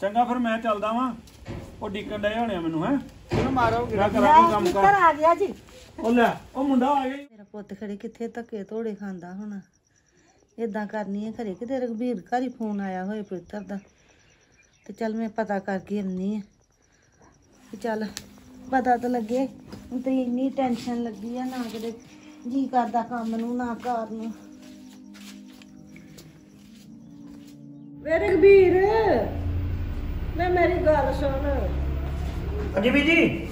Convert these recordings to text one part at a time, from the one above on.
ਚੰਗਾ ਫਿਰ ਮੈਂ ਚੱਲਦਾ ਵਾਂ। ਉਹ ਡੀਕਣ ਡਏ ਹੋਣੇ ਆ ਮੈਨੂੰ ਹੈ। ਚਲੋ ਮਾਰੋ ਕਿਹੜਾ ਕਰਾਂ ਕੰਮ ਘਰ ਕਰ ਆ ਗਿਆ ਜੀ? ਉਹ ਲੈ ਉਹ ਮੁੰਡਾ ਆ ਗਿਆ। ਮੇਰਾ ਪੁੱਤ ਖੜੇ ਕਿੱਥੇ ਧੱਕੇ ਧੋੜੇ ਖਾਂਦਾ ਹੁਣ? ਇਦਾਂ ਕਰਨੀ ਹੈ ਖਰੇ ਕਿਤੇ ਰਘਬੀਰ ਘਰ ਹੀ ਫੋਨ ਆਇਆ ਹੋਏ ਪੁੱਤਰ ਦਾ। ਤੇ ਚੱਲ ਮੈਂ ਪਤਾ ਕਰਕੇ ਆਉਣੀ ਆ। ਤੇ ਚੱਲ ਪਤਾ ਤਾਂ ਲੱਗੇ ਹੁਣ ਤੇ ਇੰਨੀ ਟੈਨਸ਼ਨ ਲੱਗੀ ਆ ਨਾ ਕਿਤੇ ਜੀ ਕਰਦਾ ਕੰਮ ਨੂੰ ਨਾ ਕਾਰ ਨੂੰ। ਵੇ ਰਘਬੀਰ! ਮੈਂ ਮੇਰੀ ਗੱਲ ਸੁਣ। ਹਾਂਜੀ ਵੀ ਜੀ।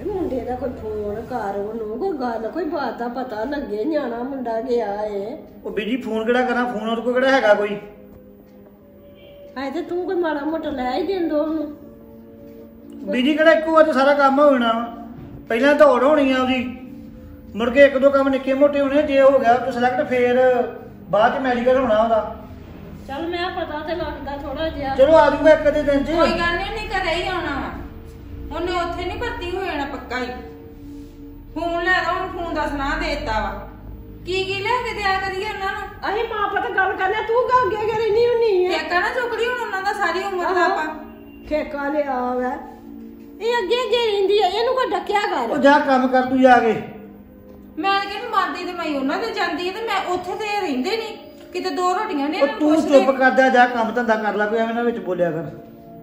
ਇਹ ਮੁੰਡੇ ਦਾ ਕੋਈ ਫੋਨ ਕਰ ਉਹਨੂੰ ਕੋਈ ਗੱਲ ਕੋਈ ਬਾਤ ਦਾ ਪਤਾ ਲੱਗੇ ਨਿਆਣਾ ਮੁੰਡਾ ਗਿਆ ਏ। ਉਹ ਬੀਜੀ ਫੋਨ ਕਿਹੜਾ ਕਰਾਂ? ਫੋਨ ਕੋਲ ਕਿਹੜਾ ਹੈਗਾ ਕੋਈ? ਐ ਤੇ ਤੂੰ ਕੋਈ ਮਾੜਾ ਮੋਟਾ ਲੈ ਹੀ ਦਿੰਦੋ ਉਹਨੂੰ। ਬੀਜੀ ਕਿਹੜਾ ਇੱਕੋ ਵਾਰ ਸਾਰਾ ਕੰਮ ਹੋ ਜਾਣਾ ਵਾ। ਪਹਿਲਾਂ ਦੌੜ ਹੋਣੀ ਆ ਉਹਦੀ। ਮੁੜ ਕੇ ਇੱਕ ਦੋ ਕੰਮ ਨਿੱਕੇ ਮੋਟੇ ਹੋਣੇ ਜੇ ਹੋ ਗਿਆ ਤਾਂ ਸਿਲੈਕਟ ਫੇਰ ਬਾਅਦ 'ਚ ਮੈਡੀਕਲ ਹੋਣਾ ਉਹਦਾ। ਚੱਲ ਮੈਂ ਪਤਾ ਤੇ ਲੱਗਦਾ ਥੋੜਾ ਜਿਹਾ। ਚਲੋ ਆ ਜਾਊਗਾ ਇੱਕ ਦਿਨ 'ਚ। ਕੋਈ ਗੱਲ ਨਹੀਂ ਉਹਨੇ ਘਰੇ ਹੀ ਆਉਣਾ ਵਾ। ਉਹਨੇ ਉੱਥੇ ਨਹੀਂ ਭਰਤੀ ਹੋ ਜਾਣਾ ਪੱਕਾ ਹੀ। ਫੋਨ ਲੈ ਦੋ ਉਹਨੂੰ ਫੋਨ ਦਾ ਸੁਣਾ ਦੇਤਾ ਵਾ। ਕੀ ਕੀ ਲੈ ਕੇ ਦਿਆ ਕਰੀਏ ਉਹਨਾਂ ਨੂੰ? ਅਹੀਂ ਮਾਂ ਪੁੱਤ ਗੱਲ ਕਰਨੇ ਤੂੰ ਗਾ ਅੱਗੇ ਕਰੀ ਨਹੀਂ ਹੁੰਨੀ ਐ ਠੇਕਾ ਨਾ ਚੁੱਕੜੀ ਹੁਣ ਉਹਨਾਂ ਦਾ ਸਾਰੀ ਉਮਰ ਦਾ ਆਪਾਂ। ਠੇਕਾ ਲਿਆ ਵੈ। ਇਹ ਅੱਗੇ ਅੱਗੇ ਰਹਿੰਦੀ ਐ ਇਹਨੂੰ ਕੋਈ ਡੱਕਿਆ ਕਰ। ਉਹ ਜਾ ਕੰਮ ਕਰ ਤੂੰ ਜਾ ਕੇ। ਮੈਂ ਤਾਂ ਕਹਿੰਦੀ ਮਰਦੀ ਤੇ ਮੈਂ ਉਹਨਾਂ ਦੇ ਜਾਂਦੀ ਹੈ ਤੇ ਮੈਂ ਉੱਥੇ ਤੇ ਰਹਿੰਦੇ ਨਹੀਂ ਕਿਤੇ ਦੋ ਰੋਟੀਆਂ ਨੇ ਉਹ ਇਹਨਾਂ ਨੂੰ ਤੂੰ ਪੁੱਛਦੇ ਚੁੱਪ ਕਰ ਜਾ ਜਾ ਕੰਮ ਧੰਦਾ ਕਰ ਲੈ ਕੋਈ ਐਵੇਂ ਨਾ ਵਿੱਚ ਬੋਲਿਆ ਕਰ।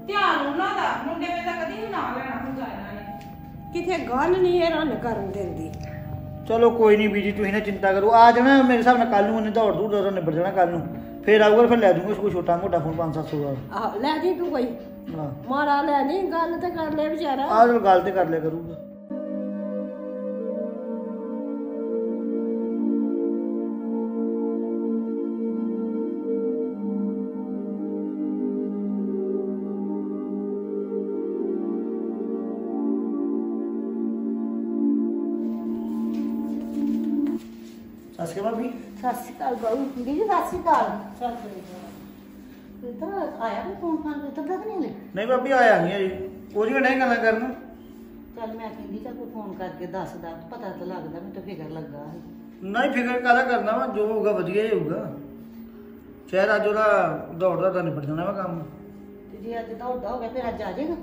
ਧਿਆਨ ਉਹਨਾਂ ਦਾ ਮੁੰਡੇ ਵੇ ਤਾਂ ਕਦੀ ਨੀ ਨਾਂ ਲੈਣਾ ਹੁੰਦਾ ਇਹਨਾਂ ਨੇ। ਕਿਥੇ ਗੱਲ ਨਹੀਂ ਇਹ ਰਨ ਕਰਨ ਦਿੰਦੀ। ਚਲੋ ਕੋਈ ਨਹੀਂ ਬੀਜੀ ਤੁਸੀਂ ਨਾ ਚਿੰਤਾ ਕਰੋ। ਆ ਜਾਣਾ ਮੇਰੇ ਹਿਸਾਬ ਨਾਲ ਕੱਲ ਨੂੰ ਉਹਨੇ ਦੌੜ ਦੂੜ ਦਾ ਨਿਬੜ ਜਾਣਾ ਕੱਲ ਨੂੰ। ਫੇਰ ਆਊਗਾ ਫਿਰ ਲੈ ਦੂੰਗਾ ਕੋਈ ਛੋਟਾ ਮੋਟਾ ਫੋਨ 5-700 ਦਾ। ਆਹ ਲੈ ਜੀ ਤੂੰ ਕੋਈ। ਹਾਂ। ਮਾਰਾ ਲੈ ਨਹੀਂ ਗੱਲ ਤੇ ਕਰ ਲੈ ਵਿਚਾਰਾ। ਆਹ ਚਲ ਗੱਲ ਤੇ ਕਰ ਲਿਆ ਕਰੂਗਾ। ਅਕਾਲ ਬਾਊ ਜੀ ਸਤਿ ਸ਼੍ਰੀ ਅਕਾਲ। ਕਿਤਾ ਆਇਆ ਕੋਈ ਫੋਨ ਫਾਨ? ਕਿਤਾ ਤਾਂ ਨਹੀਂ ਲੈ ਨਹੀਂ ਭਾਬੀ ਆਇਆ ਨਹੀਂ ਅਜੇ ਉਹਦੀ ਨਹੀਂ ਗੱਲਾਂ ਕਰਨ। ਚੱਲ ਮੈਂ ਕਹਿੰਦੀ ਚੱਲ ਕੋਈ ਫੋਨ ਕਰਕੇ ਦੱਸਦਾ ਪਤਾ ਤਾਂ ਲੱਗਦਾ ਮੈਨੂੰ ਤਾਂ ਫਿਕਰ ਲੱਗਾ ਸੀ। ਨਹੀਂ ਫਿਕਰ ਕਾਹਦਾ ਕਰਨਾ ਵਾ? ਜੋ ਹੋਊਗਾ ਵਧੀਆ ਹੀ ਹੋਊਗਾ। ਸ਼ਾਇਦ ਅੱਜ ਉਹਦਾ ਦੌੜਦਾ ਤਾਂ ਨਿਬੜ ਜਾਣਾ ਵਾ ਕੰਮ। ਤੇ ਜੇ ਅੱਜ ਦੌੜਦਾ ਹੋ ਗਿਆ ਫਿਰ ਅੱਜ ਆ ਜਾਏਗਾ?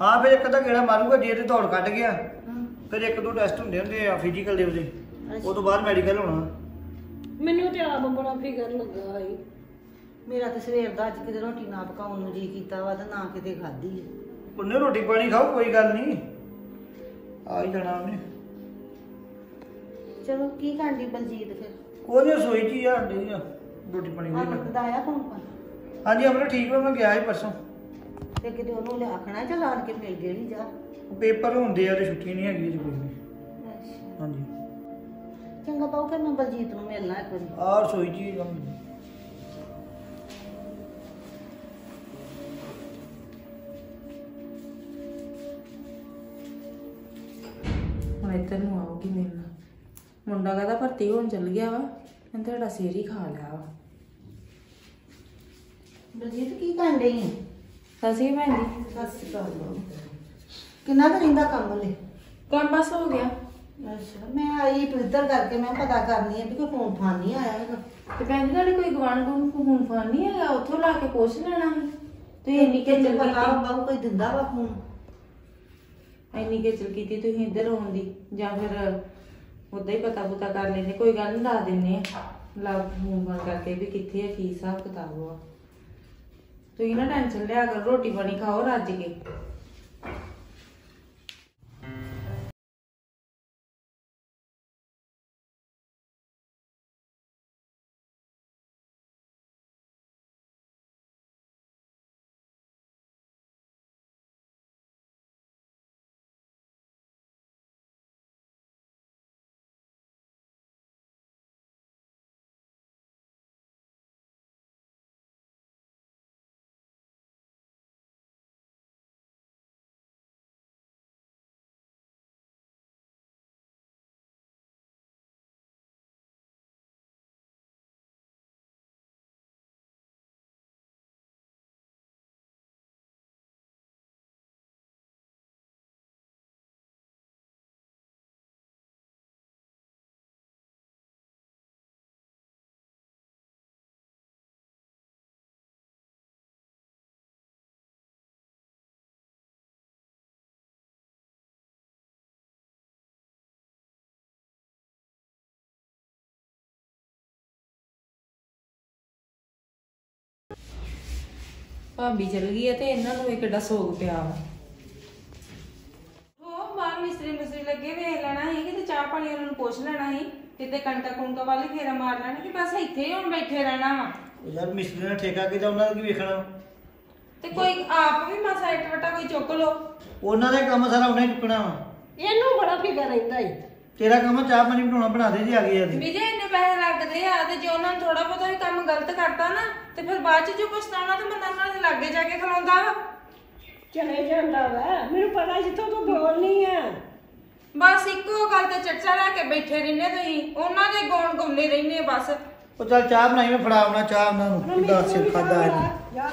ਹਾਂ ਫਿਰ ਇੱਕ ਅੱਧਾ ਗੇੜਾ ਮਾਰੂਗਾ ਜੇ ਤੇ ਦੌੜ ਕੱਢ ਗਿਆ। ਫਿਰ ਇੱਕ ਦੋ ਟੈਸਟ ਹੁੰਦੇ ਹੁੰਦੇ ਆ ਫਿਜ਼ੀਕਲ ਦੇ ਉਹਦੇ। ਅੱਛਾ। ਉਹ ਤੋਂ ਬਾਅਦ ਮੈਡੀਕਲ ਹੋਣਾ। ਮੈਨੂੰ ਤੇ ਆਪ ਬੜਾ ਫਿਕਰ ਲੱਗਾ ਹੈ ਮੇਰਾ ਤੇ ਸਵੇਰ ਦਾ ਅੱਜ ਕਿਤੇ ਰੋਟੀ ਨਾ ਪਕਾਉਣ ਨੂੰ ਜੀ ਕੀਤਾ ਵਾ ਤੇ ਨਾ ਕਿਤੇ ਖਾਧੀ ਹੈ ਉਹਨੇ ਰੋਟੀ ਪਾਣੀ ਖਾਓ ਕੋਈ ਗੱਲ ਨਹੀਂ। ਆ ਹੀ ਜਾਣਾ ਉਹਨੇ। ਚਲੋ ਕੀ ਕਰਦੀ ਬਲਜੀਤ ਫਿਰ? ਉਹਦੀ ਰਸੋਈ ਚ ਹੀ ਆ ਡੀ ਆ। ਰੋਟੀ ਪਾਣੀ ਹਾਂ ਦੀ ਦਾ ਆਇਆ ਫੋਨ ਪਾ ਹਾਂਜੀ ਅਮਰ ਠੀਕ ਵਾ ਮੈਂ ਗਿਆ ਸੀ ਪਰਸੋਂ। ਤੇ ਕਿਤੇ ਉਹਨੂੰ ਲਿਆ ਆਖਣਾ ਚੱਲ ਆਣ ਕੇ ਮਿਲ ਗਏ ਨਹੀਂ ਜਾ। ਪੇਪਰ ਹੁੰਦੇ ਆ ਤੇ ਛੁੱਟੀ ਨਹੀਂ ਹੈਗੀ ਜੀ ਕੋਈ ਨਹੀਂ ਅੱਛਾ। ਹਾਂਜੀ। ਚੰਗਾ ਪਾਉ ਫਿਰ ਮੈਂ ਬਲਜੀਤ ਨੂੰ ਮਿਲਣਾ ਇੱਕ ਵਾਰੀ। ਆ ਰਸੋਈ ਕੰਮ ਹੁਣ ਇੱਧਰ ਨੂੰ ਆਉਗੀ ਮਿਲਣ। ਮੁੰਡਾ ਕਹਦਾ ਭਰਤੀ ਹੋਣ ਚੱਲ ਗਿਆ ਵਾ ਇਹਨੇ ਤੁਹਾਡਾ ਸਿਰ ਹੀ ਖਾ ਲਿਆ ਵਾ। ਬਲਜੀਤ ਕੀ ਕਰਨ ਡਈ ਹੈ ਸਸੀ ਭੈਣ ਜੀ। ਸਤਿ ਸ਼੍ਰੀ ਅਕਾਲ। ਕਿੰਨਾ ਕੁ ਰਹਿੰਦਾ ਕੰਮ ਲੈ ਕੰਮ ਬਸ ਹੋ ਗਿਆ। ਅੱਛਾ ਮੈਂ ਆਈ ਟਵਿੱਟਰ ਕਰਕੇ ਮੈਂ ਪਤਾ ਕਰਨੀ ਹੈ ਵੀ ਕੋਈ ਫੋਨ ਫਾਨ ਨਹੀਂ ਆਇਆ ਹੈਗਾ। ਤੇ ਭੈਣ ਜੀ ਤੁਹਾਡੇ ਕੋਈ ਗਵਾਂਢ ਨੂੰ ਫੋਨ ਫਾਨ ਨਹੀਂ ਹੈਗਾ ਉੱਥੋਂ ਲਾ ਕੇ ਪੁੱਛ ਲੈਣਾ ਸੀ। ਤੁਸੀਂ ਇੰਨੀ ਕੇ ਤੈਨੂੰ ਚਲ ਪਤਾ ਕੀਤੀ। ਬਾਊ ਕੋਈ ਦਿੰਦਾ ਵਾ ਫੋਨ ਇੰਨੀ ਕੇ ਚਲ ਕੀਤੀ ਤੁਸੀਂ ਇੱਧਰ ਆਉਣ ਦੀ ਜਾਂ ਫਿਰ ਉਦਾਂ ਹੀ ਪਤਾ ਪੁਤਾ ਕਰ ਲੈਂਦੇ। ਕੋਈ ਗੱਲ ਨਹੀਂ ਦੱਸ ਦਿੰਨੇ ਆ। ਲਾ ਫੋਨ ਫਾਨ ਕਰਕੇ ਵੀ ਕਿੱਥੇ ਆ ਕੀ ਹਿਸਾਬ ਕਿਤਾਬ ਆ। ਤੁਸੀਂ ਨਾ ਟੈਨਸ਼ਨ ਲਿਆ ਕਰੋ ਰੋਟੀ ਪਾਣੀ ਖਾਓ ਰੱਜ ਕੇ। ਭਾਬੀ ਚਲ ਗਈ ਹੈ ਤੇ ਇਹਨਾਂ ਨੂੰ ਇੱਕ ਕਿੱਡਾ ਸੋਗ ਪਿਆ ਵਾ। ਉਹ ਬਾਹਰ ਮਿਸਤਰੀ ਮਿਸਤਰੀ ਲੱਗੇ ਵੇਖ ਲੈਣਾ ਸੀ ਕਿਤੇ ਚਾਹ ਪਾਣੀ ਉਹਨਾਂ ਨੂੰ ਪੁੱਛ ਲੈਣਾ ਸੀ ਕਿਤੇ ਕਣਕਾ ਕੁਣਕਾ ਵੱਲ ਫੇਰਾ ਮਾਰ ਲੈਣਾ ਕਿ ਬਸ ਇੱਥੇ ਹੀ ਹੁਣ ਬੈਠੇ ਰਹਿਣਾ ਵਾ। ਉਹ ਯਾਰ ਮਿਸਤਰੀ ਨੇ ਠੇਕਾ ਕਿਦਾ ਉਹਨਾਂ ਦਾ ਕੀ ਵੇਖਣਾ? ਤੇ ਕੋਈ ਆਪ ਵੀ ਮਸਾ ਇੱਟ ਵਟਾ ਕੋਈ ਚੁੱਕ ਲੋ ਉਹਨਾਂ ਦਾ ਕੰਮ ਸਾਰਾ ਉਹਨੇ ਚੁੱਕਣਾ ਵਾ। ਇਹਨੂੰ ਬੜਾ ਫਿਕਰ ਰਹਿੰਦਾ ਈ ਤੇਰਾ ਕੰਮ ਆ, ਚਾਹ ਪਾਣੀ ਬਣਾਉਣਾ ਬਣਾ ਦੇ ਜੀ ਆ ਗਈ ਆ ਦੀ ਵਿਜੇ ਇੰਨੇ ਪੈਸੇ ਲੱਗਦੇ ਆ ਤੇ ਜੇ ਉਹਨਾਂ ਨੂੰ ਥੋੜਾ ਬਹੁਤਾ ਵੀ ਕੰਮ ਗਲਤ ਕਰਤਾ ਨਾ ਤੇ ਫਿਰ ਬਾਅਦ ਚ ਜੋ ਪਛਤਾਉਣਾ ਤੇ ਬੰਦਾ ਉਹਨਾਂ ਦੇ ਲਾਗੇ ਜਾ ਕੇ ਖਲੋਂਦਾ। ਵਾ ਚਲੇ ਜਾਂਦਾ ਵਾ। ਮੈਨੂੰ ਪਤਾ ਜਿੱਥੋਂ ਤੂੰ ਬੋਲਨੀ ਆ। ਬਸ ਇੱਕੋ ਗੱਲ ਤੇ ਚਰਚਾ ਲੈ ਕੇ ਬੈਠੇ ਰਹਿੰਦੇ ਤੁਸੀਂ। ਉਹਨਾਂ ਦੇ ਗੌਣ ਗਾਉਂਦੇ ਰਹਿੰਦੇ ਬਸ। ਉਹ ਚੱਲ ਚਾਹ ਬਣਾਈ ਮੈਂ ਫੜਾ ਆਉਣਾ ਚਾਹ ਉਹਨਾਂ ਨੂੰ। ਕਿੱਦਾਂ ਸਿਰ ਖਾਦਾ ਇਹਨੇ ਜਾ।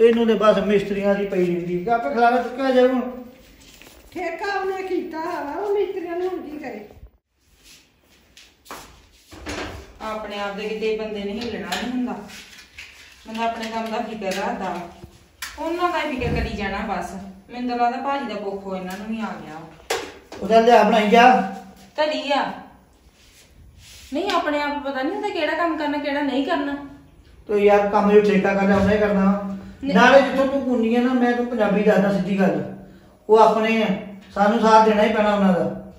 ਇਹਨੂੰ। ਤੇ ਬਸ ਮਿਸਤਰੀਆਂ ਦੀ ਪਈ ਰਹਿੰਦੀ। ਆਪੇ ਖਿਲਾਰਾ ਚੁੱਕਿਆ ਜਾਊ। ਹੁਣ ਠੇਕਾ ਉਹਨੇ ਕੀਤਾ ਵਾ ਉਹ ਮਿਸਤਰੀਆਂ ਨੂੰ ਹੁਣ ਕੀ ਕਰੇ? ਆਪਣੇ ਆਪ ਦੇ ਕਿਤੇ ਬੰਦੇ ਨੇ ਹਿੱਲਣਾ ਨਹੀਂ ਹੁੰਦਾ। ਬੰਦਾ ਆਪਣੇ ਕੰਮ ਦਾ ਫਿਕਰ ਰੱਖਦਾ। ਉਹਨਾਂ ਦਾ ਹੀ ਫਿਕਰ ਕਰੀ ਜਾਣਾ ਬਸ। ਮੈਨੂੰ ਤਾਂ ਲੱਗਦਾ ਭਾਜੀ ਦਾ ਕੋਖੋ ਇਹਨਾਂ ਨੂੰ ਵੀ ਆ ਗਿਆ ਉਹ ਚੱਲ ਲਿਆ ਬਣਾਈ ਜਾ ਧਰੀ ਆ। ਨਹੀਂ ਆਪਣੇ ਆਪ ਪਤਾ ਨਹੀਂ ਹੁੰਦਾ ਕਿਹੜਾ ਕੰਮ ਕਰਨਾ ਕਿਹੜਾ ਨਹੀਂ ਕਰਨਾ। ਤੇ ਯਾਰ ਕੰਮ ਜੋ ਠੇਕਾ ਕਰਨਾ ਉਹਨੇ ਕਰਨਾ। ਨਾਲੇ ਜਿੱਥੋਂ ਤੂੰ ਕੁੰਨੀ ਆ ਨਾ ਮੈਂ ਤੂੰ ਪੰਜਾਬੀ ਦੱਸਦਾ ਸਿੱਧੀ ਗੱਲ। ਉਹ ਆਪਣੇ ਆ। ਸਾਨੂੰ ਸਾਥ ਦੇਣਾ ਹੀ ਪੈਣਾ ਉਹਨਾਂ ਦਾ।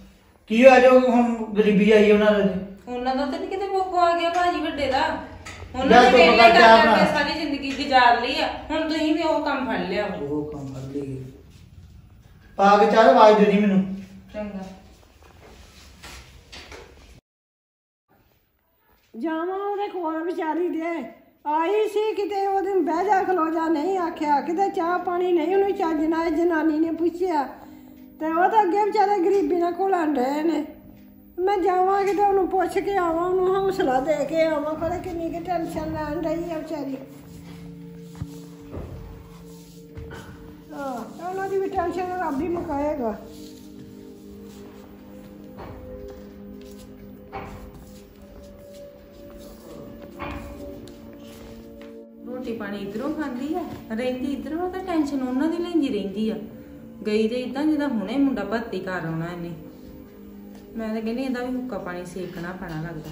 ਕੀ ਹੋਇਆ ਜੋ ਹੁਣ ਗਰੀਬੀ ਆਈ ਉਹਨਾਂ ਦੇ ਉਹਨਾਂ ਦਾ ਤਾਂ ਨਹੀਂ ਕਿਤੇ ਕੋਖੋ ਆ ਗਿਆ ਭਾਜੀ ਵੱਡੇ ਦਾ। ਉਹਨਾਂ ਨੇ ਤੂੰ ਵੇਲੇ ਕਰਕੇ। ਸਾਰੀ ਜ਼ਿੰਦਗੀ ਗੁਜ਼ਾਰ ਲਈ ਆ। ਹੁਣ ਤੁਸੀਂ ਵੀ ਉਹ ਕੰਮ ਫੜ ਲਿਆ। ਉਹ ਕੰਮ ਕਰ ਲਈ ਪਾ ਕੇ ਚਾਹ ਆਵਾਜ਼ ਦੇ ਦੀ ਮੈਨੂੰ। ਚੰਗਾ। ਜਾਵਾਂ ਉਹਦੇ ਕੋਲ ਵਿਚਾਰੀ ਦੇ। ਆਈ ਸੀ ਕਿਤੇ ਉਹਦੇ ਨੂੰ ਬਹਿ ਜਾ, ਖਲੋ ਜਾ, ਨਹੀਂ ਆਖਿਆ। ਕਿਤੇ ਚਾਹ ਪਾਣੀ ਨਹੀਂ, ਉਹਨੂੰ ਚੱਜ ਨਾਲ ਜਨਾਨੀ ਨੇ ਪੁੱਛਿਆ। ਤੇ ਉਹ ਤਾਂ ਅੱਗੇ ਵਿਚਾਰੇ ਗਰੀਬੀ ਨਾਲ ਘੁਲਣ ਰਹੇ ਨੇ। ਮੈਂ ਜਾਵਾਂ ਕਿਤੇ, ਉਹਨੂੰ ਪੁੱਛ ਕੇ ਆਵਾਂ, ਉਹਨੂੰ ਹੌਸਲਾ ਦੇ ਕੇ ਆਵਾਂ। ਪਰ ਕਿੰਨੀ ਕਿ ਟੈਨਸ਼ਨ ਲੈਣ ਰਹੀ ਆ ਵਿਚਾਰੀ। ਹਾਂ ਉਹਨਾਂ ਦੀ ਵੀ ਟੈਨਸ਼ਨ ਰੱਬ ਹੀ ਮੁਕਾਏਗਾ। ਰੋਟੀ ਪਾਣੀ ਇਧਰੋਂ ਖਾਂਦੀ ਆ ਰਹਿੰਦੀ ਇਧਰੋਂ ਤਾਂ ਟੈਨਸ਼ਨ ਉਹਨਾਂ ਦੀ ਲੈਂਦੀ ਰਹਿੰਦੀ ਆ। ਗਈ ਤੇ ਇਦਾਂ ਜਿੱਦਾਂ ਹੁਣੇ ਮੁੰਡਾ ਭਰਤੀ ਕਰ ਆਉਣਾ ਇਹਨੇ। ਮੈਂ ਤਾਂ ਕਹਿੰਦੀ ਇਹਦਾ ਵੀ ਹੁੱਕਾ ਪਾਣੀ ਸੇਕਣਾ ਪੈਣਾ ਲੱਗਦਾ।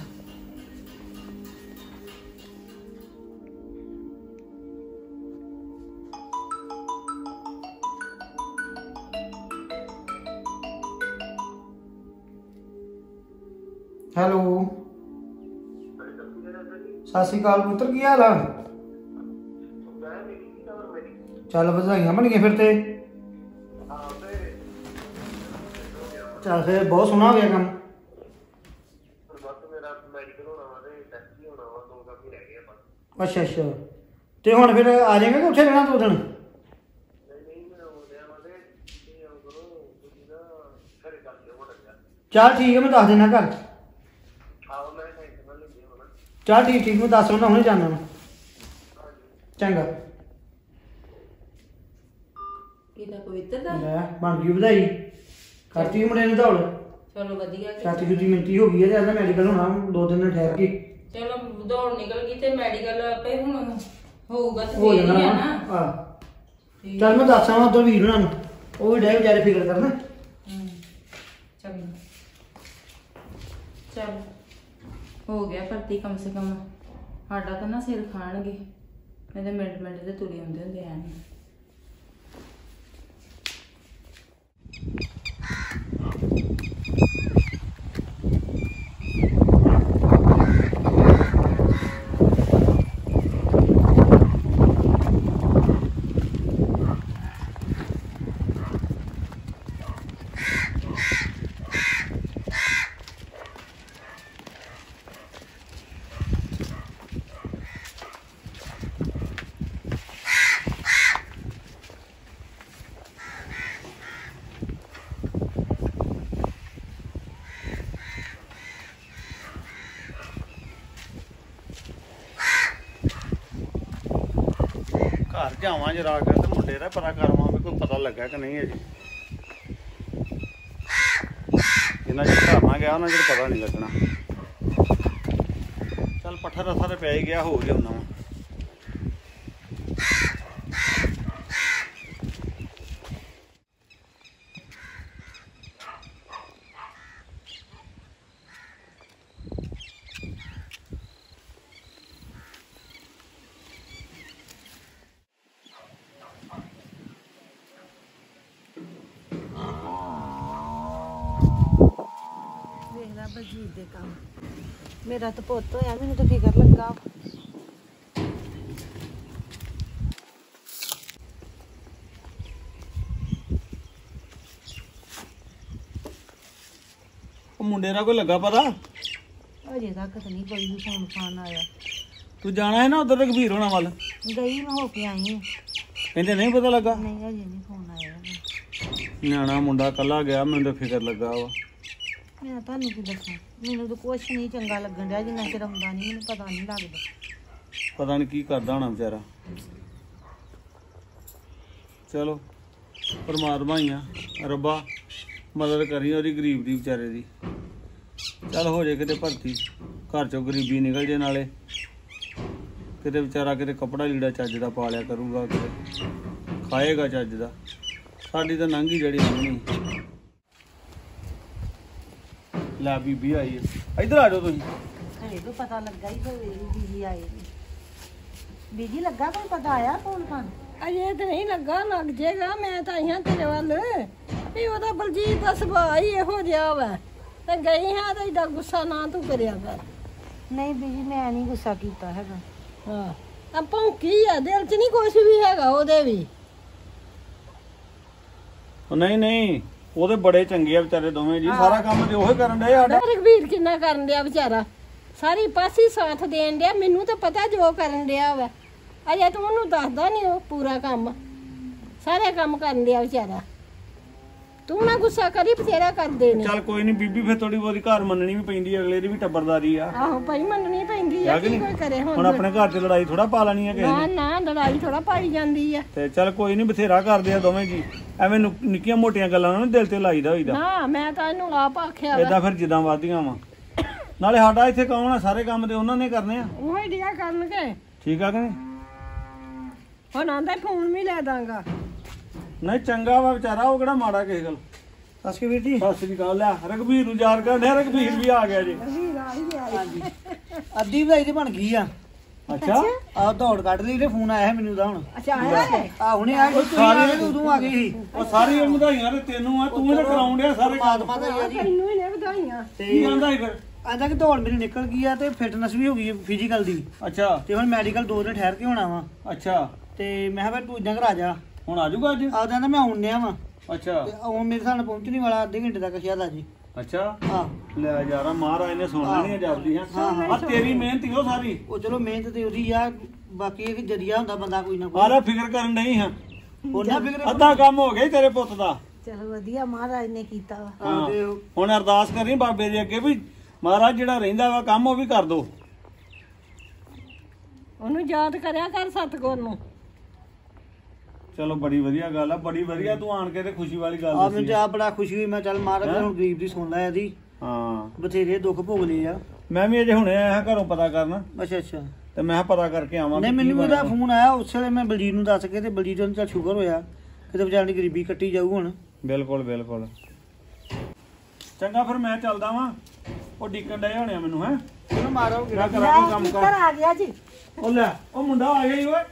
ਹੈਲੋ। ਸਤਿ ਸ਼੍ਰੀ ਅਕਾਲ ਪੁੱਤਰ ਕੀ ਹਾਲ ਆ? ਚੱਲ ਵਧਾਈਆਂ ਬਣੀਆਂ ਫਿਰ ਤੇ। ਚੱਲ ਫਿਰ ਬਹੁਤ ਸੋਹਣਾ ਹੋ ਗਿਆ ਕੰਮ। ਅੱਛਾ ਅੱਛਾ। ਤੇ ਹੁਣ ਫਿਰ ਆ ਜਾਏਗਾ ਕਿ ਉੱਥੇ ਰਹਿਣਾ ਦੋ ਦਿਨ? ਚੱਲ ਠੀਕ ਹੈ ਮੈਂ ਦੱਸ ਦੇਣਾ ਘਰ। ਚੱਲ ਠੀਕ ਠੀਕ ਮੈਂ ਦੱਸ ਉਹਨਾਂ ਹੁਣੇ ਜਾਣਾ ਚੰਗਾ ਇਹਦਾ ਪਵਿੱਤਰ ਦਾ। ਲੈ ਬਣ ਗਈ ਵਧਾਈ। ਕਰਤੀ ਮੁੰਡੇ ਨੇ ਦੌੜ। ਚਲੋ ਵਧੀਆ ਕੀਤਾ। ਚਾਚੀ ਦੂਜੀ ਮਿੰਟੀ ਹੋ ਗਈ ਹੈ ਤੇ ਇਹਦਾ ਮੈਡੀਕਲ ਹੋਣਾ ਦੋ ਦਿਨ ਠਹਿਰ ਕੇ। ਚਲੋ ਦੌੜ ਨਿਕਲ ਗਈ ਤੇ ਮੈਡੀਕਲ ਆਪੇ ਹੁਣ ਹੋਊਗਾ ਤੇ ਹੋ ਫੇਰ ਜਾਣਾ ਹੀ। ਨਾ ਆ ਚੱਲ ਮੈਂ ਦੱਸਾਂ ਉਧਰ ਵੀਰ ਉਹਨਾਂ ਨੂੰ। ਉਹ ਵੀ ਡੇ ਵਿਚਾਰੇ ਫਿਕਰ ਕਰਨ। ਹਮ, ਚੰਗਾ। ਚਲ ਹੋ ਗਿਆ ਭਰਤੀ ਕਮ ਸੇ ਕਮ। ਸਾਡਾ ਤਾਂ ਨਾ ਸਿਰ ਖਾਣਗੇ। ਨਹੀਂ ਤੇ ਮਿੰਟ ਮਿੰਟ ਤੇ ਤੁਰੇ ਹੁੰਦੇ ਹੁੰਦੇ ਆ। ਘਰ ਜਾਵਾਂ ਜਰਾ ਕੇ ਤੇ ਮੁੰਡੇ ਦਾ ਪਤਾ ਕਰਵਾਂ ਵੀ ਕੋਈ ਪਤਾ ਲੱਗਾ ਕਿ ਨਹੀਂ ਅਜੇ ਜਿੰਨਾ ਚਿਰ ਘਰ ਨਾ ਗਿਆ, ਉਹਨਾਂ ਚਿਰ ਪਤਾ ਨਹੀਂ ਲੱਗਣਾ। ਚੱਲ ਪੱਠਾ ਰਸਾ ਤੇ ਪੈ ਗਿਆ, ਹੋ ਗਿਆ ਉਹਨਾਂ ਬਲਜੀਤ ਦੇ ਕੰਮ। ਮੇਰਾ ਤਾਂ ਪੁੱਤ ਹੋਇਆ ਮੈਨੂੰ ਤਾਂ ਫਿਕਰ ਲੱਗਾ। ਉਹ ਮੁੰਡੇ ਦਾ ਕੋਈ ਲੱਗਾ ਪਤਾ? ਅਜੇ ਤੱਕ ਤਾਂ ਨਹੀਂ ਕੋਈ ਵੀ ਫੋਨ ਫਾਨ ਆਇਆ। ਤੂੰ ਜਾਣਾ ਹੈ ਨਾ ਉਧਰ ਰਘਬੀਰ ਹੋਣਾ ਵੱਲ? ਗਈ ਮੈਂ ਹੋ ਕੇ ਆਈ ਹਾਂ। ਕਹਿੰਦੇ ਨਹੀਂ ਪਤਾ ਲੱਗਾ? ਨਹੀਂ ਅਜੇ ਨਹੀਂ ਫੋਨ ਆਇਆ। ਨਿਆਣਾ ਮੁੰਡਾ ਕੱਲਾ ਗਿਆ ਮੈਨੂੰ ਤਾਂ ਫਿਕਰ ਲੱਗਾ ਵਾ। ਮੈਂ ਤੁਹਾਨੂੰ ਕੀ ਦੱਸਾਂ? ਮੈਨੂੰ ਤਾਂ ਕੁਛ ਨਹੀਂ ਚੰਗਾ ਲੱਗਣ ਡਿਆ, ਜਿੰਨਾ ਚਿਰ ਆਉਂਦਾ ਨਹੀਂ, ਮੈਨੂੰ ਪਤਾ ਨਹੀਂ ਲੱਗਦਾ। ਪਤਾ ਨਹੀਂ ਕੀ ਕਰਦਾ ਹੋਣਾ ਵਿਚਾਰਾ। ਚਲੋ, ਪਰਮਾਤਮਾ ਹੀ ਆ, ਰੱਬਾ ਮਦਦ ਕਰੀ ਉਹਦੀ ਗਰੀਬ ਦੀ ਵਿਚਾਰੇ ਦੀ। ਚੱਲ ਹੋ ਜਾਏ ਕਿਤੇ ਭਰਤੀ, ਘਰ ਚੋਂ ਗਰੀਬੀ ਨਿਕਲ ਜੇ ਨਾਲੇ। ਕਿਤੇ ਵਿਚਾਰਾ ਕਿਤੇ ਕੱਪੜਾ ਲੀੜਾ ਚੱਜ ਦਾ ਪਾ ਲਿਆ ਕਰੂਗਾ, ਕਿਤੇ ਖਾਏਗਾ ਚੱਜ ਦਾ। ਸਾਡੀ ਤਾਂ ਨੰਗੀ ਜਿਹੜੀ ਲੰਘਣੀ ਲੈ ਬੀਬੀ ਆਈ ਹੈ ਇੱਧਰ ਆ ਜਾਓ ਤੁਸੀਂ। ਹਲੇ ਤੋਂ ਪਤਾ ਲੱਗਾ ਹੀ ਹੋਵੇ ਬੀਜੀ ਆਏ ਨੇ ਬੀਜੀ ਲੱਗਾ ਕੋਈ ਪਤਾ? ਆਇਆ ਫੋਨ ਫਾਨ ਅਜੇ ਤੇ ਨਹੀਂ ਲੱਗਾ ਲੱਗ ਜੇਗਾ ਮੈਂ ਤਾਂ ਆਈ ਹਾਂ ਤੇਰੇ ਵੱਲ। ਵੀ ਉਹਦਾ ਬਲਜੀਤ ਦਾ ਸੁਭਾਅ ਹੀ ਇਹੋ ਜਿਹਾ ਵਾ। ਤੇ ਗਈ ਹਾਂ ਤੇ ਏਡਾ ਗੁੱਸਾ ਨਾ ਤੂੰ ਕਰਿਆ ਕਰ। ਨਹੀਂ ਬੀਜੀ ਮੈਂ ਨਹੀਂ ਗੁੱਸਾ ਕੀਤਾ ਹੈਗਾ। ਹਾਂ। ਆ ਭੌਂਕੀ ਆ ਦਿਲ 'ਚ ਨਹੀਂ ਕੁਛ ਵੀ ਹੈਗਾ ਉਹਦੇ ਵੀ। ਉਹ ਨਹੀਂ ਨਹੀਂ। ਉਹਦੇ ਬੜੇ ਚੰਗੇ ਆ ਵਿਚਾਰੇ ਦੋਵੇਂ ਜੀ, ਸਾਰਾ ਕੰਮ ਤੇ ਉਹੀ ਕਰਨ ਡਏ ਸਾਡਾ। ਰਘਵੀਰ ਕਿੰਨਾ ਕਰਨ ਡਿਆ ਵਿਚਾਰਾ। ਸਾਰੀ ਪਾਸੀ ਸਾਥ ਦੇਣ ਡਿਆ, ਮੈਨੂੰ ਤਾਂ ਪਤਾ ਜੋ ਕਰਨ ਡਿਆ ਵਾ। ਅਜੇ ਤੂੰ ਉਹਨੂੰ ਦੱਸਦਾ ਨਹੀਂ ਉਹ ਪੂਰਾ ਕੰਮ। ਸਾਰੇ ਕੰਮ ਕਰਨ ਡਿਆ ਵਿਚਾਰਾ। ਤੂੰ ਨਾ ਗੁੱਸਾ ਕਰੀ ਬਥੇਰਾ ਕਰਦੇ ਨੇ। ਚੱਲ ਕੋਈ ਨਹੀਂ ਬੀਬੀ ਫਿਰ ਥੋੜੀ ਬਹੁਤੀ ਘਰ ਮੰਨਣੀ ਵੀ ਪੈਂਦੀ ਹੈ ਅਗਲੇ ਦੀ ਵੀ ਟੱਬਰਦਾਰੀ ਆ। ਆਹੋ ਭਾਈ ਮੰਨਣੀ ਪੈਂਦੀ ਆ ਕਿ? ਕੋਈ ਕਰੇ ਹੁਣ। ਹੁਣ ਆਪਣੇ ਘਰ 'ਚ ਲੜਾਈ ਥੋੜਾ ਪਾ ਲੈਣੀ ਹੈ ਕਿਸੇ ਨਾ। ਨੇ ਨਾ ਲੜਾਈ ਥੋੜਾ ਪਾਈ ਜਾਂਦੀ ਆ। ਤੇ ਚੱਲ ਕੋਈ ਨਹੀਂ ਬਥੇਰਾ ਕਰਦੇ ਆ ਦੋਵੇਂ ਜੀ। ਐਵੇਂ ਨੁ- ਨਿੱਕੀਆਂ ਮੋਟੀਆਂ ਗੱਲਾਂ ਨੂੰ ਨੀ ਦਿਲ ਤੇ ਲਾਈਦਾ ਹੋਈਦਾ। ਨਾ ਮੈਂ ਤਾਂ ਇਹਨੂੰ ਆਪ ਆਖਿਆ ਵਾ। ਏਦਾਂ ਫਿਰ ਜਿੱਦਾਂ ਵਾਦੀਆਂ ਵਾ। ਨਾਲੇ ਸਾਡਾ ਇੱਥੇ ਕੌਣ ਆ? ਸਾਰੇ ਕੰਮ ਤੇ ਉਹਨਾਂ ਨੇ ਕਰਨੇ ਆ। ਉਹ ਹੀ ਡਿਆ ਕਰਨਗੇ। ਠੀਕ ਆ ਕਿ ਨਹੀਂ? ਹੁਣ ਆਂਦਾ ਫੋਨ ਵੀ ਲੈ ਦਾਂਗਾ। ਨਹੀਂ ਚੰਗਾ ਵਾ ਵਿਚਾਰਾ ਉਹ ਕਿਹੜਾ ਮਾੜਾ ਕਿਸੇ ਗੱਲ ਸਸਕੇ ਵੀਰ ਜੀ। ਸਤਿ ਸ੍ਰੀ ਅਕਾਲ ਲੈ ਰਘਬੀਰ ਨੂੰ ਯਾਦ ਕਰਦੇ ਰਘਬੀਰ ਵੀ ਆ ਗਿਆ ਜੀ। ਅੱਧੀ ਵਧਾਈ ਤੇ ਬਣ ਗਈ ਆ। ਅੱਛਾ? ਆ ਦੌੜ ਕੱਢ ਲਈ ਤੇ ਫੋਨ ਆਇਆ ਸੀ ਮੈਨੂੰ ਤਾਂ ਹੁਣ। ਅੱਛਾ ਆਇਆ ਹੈ? ਆ ਹੁਣੇ ਆ ਗਈ ਆ ਗਏ ਉਦੋਂ ਆ ਗਈ ਸੀ। ਉਹ ਸਾਰੀ ਵਧਾਈਆਂ ਤੇ ਤੈਨੂੰ ਆ ਤੂੰ ਹੀ ਤਾਂ ਕਰਾਉਣ ਡਿਆ ਸਾਰੇ ਪਰਮਾਤਮਾ ਦਾ ਆ ਜੀ। ਤੈਨੂੰ ਹੀ ਨੇ ਵਧਾਈਆਂ। ਕੀ ਕਹਿੰਦਾ ਸੀ ਫਿਰ? ਆਂਦਾ ਕਿ ਦੌੜ ਮੇਰੀ ਨਿਕਲ ਗਈ ਆ ਤੇ ਫਿਟਨੈਸ ਵੀ ਹੋ ਗਈ ਫਿਜ਼ੀਕਲ ਦੀ। ਅੱਛਾ। ਤੇ ਹੁਣ ਮੈਡੀਕਲ ਦੋ ਦਿਨ ਠਹਿਰ ਕੇ ਹੋਣਾ ਵਾ। ਅੱਛਾ। ਤੇ ਮੈਂ ਕਿਹਾ ਤੂੰ ਇਦਾਂ ਕਰਾ ਜਾ। ਹੁਣ ਆ ਜਾਊਗਾ ਅੱਜ? ਆ ਕਹਿੰਦਾ ਮੈਂ ਆਉਣਿਆ ਵਾ। ਅੱਛਾ। ਤੇ ਉਹ ਮੇਰੇ ਸਾਹਮਣੇ ਪਹੁੰਚਣੀ ਵਾਲਾ ਅੱਧੇ ਘੰਟੇ ਤੱਕ ਸ਼ਾਇਦ ਆ ਜੀ। ਅੱਛਾ। ਹਾਂ। ਲੈ ਯਾਰਾ ਮਹਾਰਾਜ ਨੇ ਸੁਣ ਲੈਣੀ ਆ ਜਲਦੀ ਹੈ ਆ ਤੇਰੀ ਮਿਹਨਤ ਹੀ ਉਹ ਸਾਰੀ। ਉਹ ਚਲੋ ਮਿਹਨਤ ਤੇ ਉਹਦੀ ਆ ਬਾਕੀ ਇਹ ਕਿ ਜਰੀਆ ਹੁੰਦਾ ਬੰਦਾ ਕੋਈ ਨਾ ਕੋਈ। ਆਰਾ ਫਿਕਰ ਕਰਨ ਨਹੀਂ ਹਾਂ। ਉਹਨਾਂ ਫਿਕਰ ਅੱਧਾ ਕੰਮ ਹੋ ਗਿਆ ਤੇਰੇ ਪੁੱਤ ਦਾ। ਚਲੋ ਵਧੀਆ ਮਹਾਰਾਜ ਨੇ ਕੀਤਾ ਵਾ। ਹਾਂ ਤੇ ਉਹ- ਹੁਣ ਅਰਦਾਸ ਕਰੀ ਬਾਬੇ ਦੇ ਅੱਗੇ ਵੀ ਮਹਾਰਾਜ ਜਿਹੜਾ ਰਹਿੰਦਾ ਵਾ ਕੰਮ ਉਹ ਵੀ ਕਰ ਦੋ। ਉਹਨੂੰ ਯਾਦ ਕਰਿਆ ਕਰ ਸਤਗੁਰ ਨੂੰ। ਚਲੋ ਬੜੀ ਵਧੀਆ ਗੱਲ ਆ ਬੜੀ ਵਧੀਆ ਤੂੰ ਆਣ ਕੇ ਤੇ ਖੁਸ਼ੀ ਵਾਲੀ ਗੱਲ ਆ ਮੈਨੂੰ ਤੇ ਆ। ਬੜਾ ਖੁਸ਼ੀ ਹੋਈ ਮੈਂ ਚੱਲ ਮਹਾਰਾਜ ਹੁਣ ਗਰੀਬ ਦੀ ਸੁਣ ਲਿਆ ਇਹਦੀ। ਹਾਂ। ਬਥੇਰੇ ਦੁੱਖ ਭੋਗ ਲਏ ਆ। ਮੈਂ ਵੀ ਅਜੇ ਹੁਣੇ ਆਇਆ ਘਰੋਂ ਪਤਾ ਕਰਨ। ਅੱਛਾ ਅੱਛਾ। ਤੇ ਮੈਂ ਪਤਾ ਕਰਕੇ ਆਵਾਂ ਨਹੀਂ ਮੈਨੂੰ ਬਣਿਆ। ਫੋਨ ਆਇਆ ਉਸ ਵੇਲੇ ਮੈਂ ਬਲਜੀਤ ਨੂੰ ਦੱਸ ਕੇ ਤੇ ਬਲਜੀਤ ਨੂੰ ਚੱਲ ਸ਼ੁਕਰ ਹੋਇਆ ਕਿਤੇ ਵਿਚਾਰੀ ਦੀ ਗਰੀਬੀ ਕੱਟੀ ਜਾਊ ਹੁਣ। ਬਿਲਕੁਲ ਬਿਲਕੁਲ। ਚੰਗਾ ਫਿਰ ਮੈਂ ਚੱਲਦਾ ਵਾਂ। ਉਹ ਡੀਕਣ ਡਏ ਹੋਣੇ ਮੈਨੂੰ ਹੈ? ਚਲੋ ਮਾਰੋ ਮੈਂ ਕਰਾਂ ਕੋਈ ਕੰਮ ਕਰ। ਆ ਗਿਆ ਜੀ। ਉਹ ਲੈ ਉਹ ਮੁੰਡਾ ਆ ਗਿਆ ਓਏ।